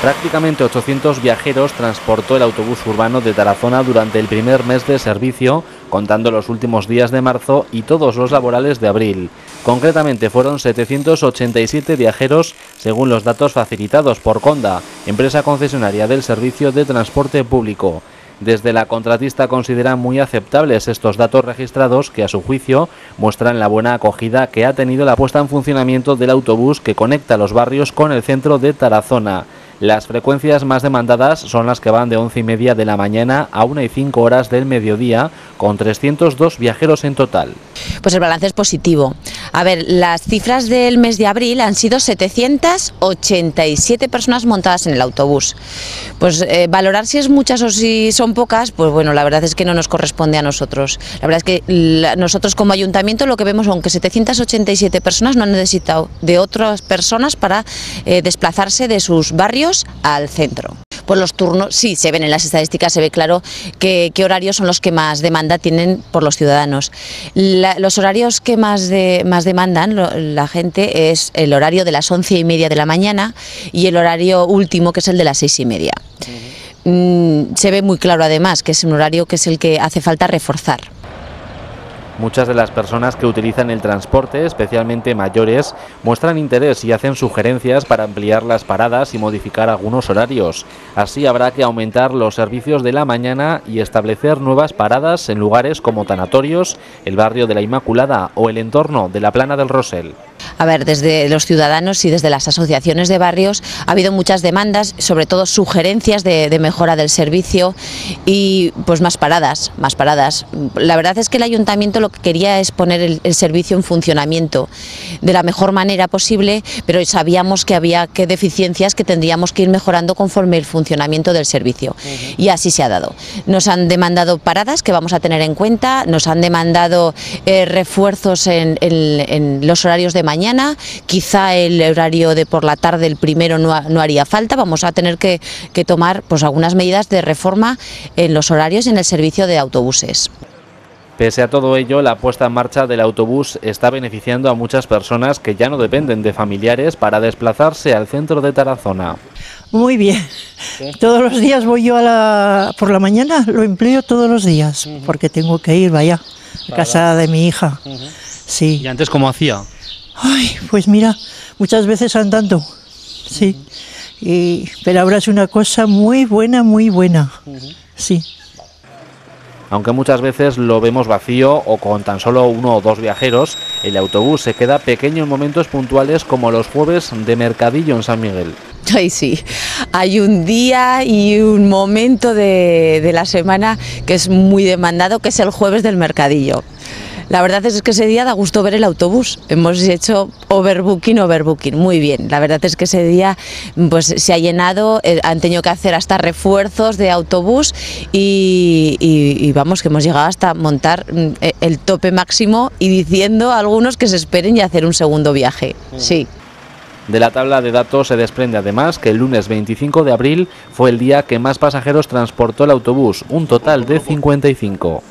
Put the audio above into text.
Prácticamente 800 viajeros transportó el autobús urbano de Tarazona durante el primer mes de servicio, contando los últimos días de marzo y todos los laborales de abril. Concretamente fueron 787 viajeros según los datos facilitados por Conda, empresa concesionaria del servicio de transporte público. Desde la contratista consideran muy aceptables estos datos registrados que a su juicio muestran la buena acogida que ha tenido la puesta en funcionamiento del autobús que conecta los barrios con el centro de Tarazona. Las frecuencias más demandadas son las que van de 11 y media de la mañana a 1 y 5 horas del mediodía, con 302 viajeros en total. Pues el balance es positivo. A ver, las cifras del mes de abril han sido 787 personas montadas en el autobús. Pues eh, valorar si es muchas o si son pocas, pues bueno, la verdad es que no nos corresponde a nosotros. La verdad es que nosotros como ayuntamiento lo que vemos son que 787 personas no han necesitado de otras personas para eh, desplazarse de sus barrios al centro. Por los turnos, sí, se ven en las estadísticas, se ve claro qué horarios son los que más demanda tienen por los ciudadanos. los horarios que más, de, más demandan la gente es el horario de las once y media de la mañana y el horario último, que es el de las seis y media. Mm, se ve muy claro además que es un horario que es el que hace falta reforzar. Muchas de las personas que utilizan el transporte, especialmente mayores, muestran interés y hacen sugerencias para ampliar las paradas y modificar algunos horarios. Así habrá que aumentar los servicios de la mañana y establecer nuevas paradas en lugares como Tanatorios, el barrio de la Inmaculada o el entorno de la Plana del Rosel. A ver, desde los ciudadanos y desde las asociaciones de barrios ha habido muchas demandas, sobre todo sugerencias de, mejora del servicio y pues más paradas, más paradas. La verdad es que el ayuntamiento lo que quería es poner el, servicio en funcionamiento de la mejor manera posible, pero sabíamos que había que deficiencias que tendríamos que ir mejorando conforme el funcionamiento del servicio. Y así se ha dado. Nos han demandado paradas que vamos a tener en cuenta, nos han demandado eh, refuerzos en, en los horarios de mañana, quizá el horario de por la tarde, el primero, no, haría falta, vamos a tener que, que tomar pues, algunas medidas de reforma en los horarios y en el servicio de autobuses. Pese a todo ello, la puesta en marcha del autobús está beneficiando a muchas personas que ya no dependen de familiares para desplazarse al centro de Tarazona. Muy bien. Todos los días voy yo a la, por la mañana, lo empleo todos los días, porque tengo que ir, vaya, a casa de mi hija. Sí. ¿Y antes cómo hacía? Ay, pues mira, muchas veces andando, sí. Y, pero ahora es una cosa muy buena, muy buena, sí. Aunque muchas veces lo vemos vacío o con tan solo uno o dos viajeros, el autobús se queda pequeño en momentos puntuales como los jueves de Mercadillo en San Miguel. Ay, sí, hay un día y un momento de, de la semana que es muy demandado, que es el jueves del Mercadillo. La verdad es que ese día da gusto ver el autobús. Hemos hecho overbooking, overbooking, muy bien. La verdad es que ese día pues se ha llenado, eh, han tenido que hacer hasta refuerzos de autobús y, vamos, que hemos llegado hasta montar mm, e, el tope máximo y diciendo a algunos que se esperen y hacer un segundo viaje. Sí. De la tabla de datos se desprende además que el lunes 25 de abril fue el día que más pasajeros transportó el autobús, un total de 55.